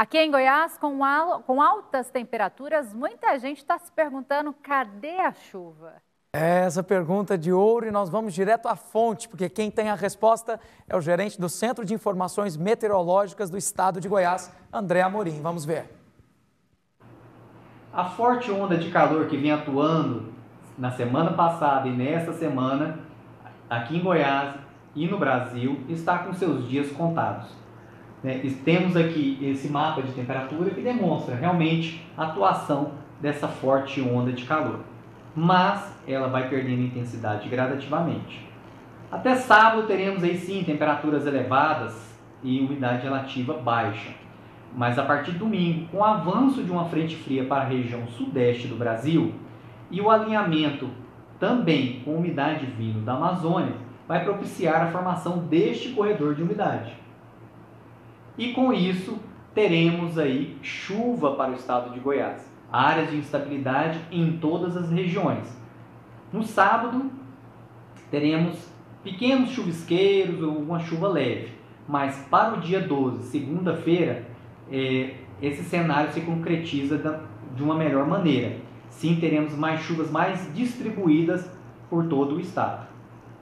Aqui em Goiás, com, al com altas temperaturas, muita gente está se perguntando cadê a chuva? É essa pergunta de ouro e nós vamos direto à fonte, porque quem tem a resposta é o gerente do Centro de Informações Meteorológicas do Estado de Goiás, André Amorim. Vamos ver. A forte onda de calor que vem atuando na semana passada e nesta semana, aqui em Goiás e no Brasil, está com seus dias contados. Né? Temos aqui esse mapa de temperatura que demonstra realmente a atuação dessa forte onda de calor. Mas ela vai perdendo intensidade gradativamente. Até sábado teremos aí sim temperaturas elevadas e umidade relativa baixa. Mas a partir de domingo, com o avanço de uma frente fria para a região sudeste do Brasil e o alinhamento também com umidade vindo da Amazônia, vai propiciar a formação deste corredor de umidade. E com isso, teremos aí chuva para o estado de Goiás. Áreas de instabilidade em todas as regiões. No sábado, teremos pequenos chuvisqueiros ou uma chuva leve. Mas para o dia 12, segunda-feira, é, esse cenário se concretiza da, de uma melhor maneira. Sim, teremos mais chuvas mais distribuídas por todo o estado.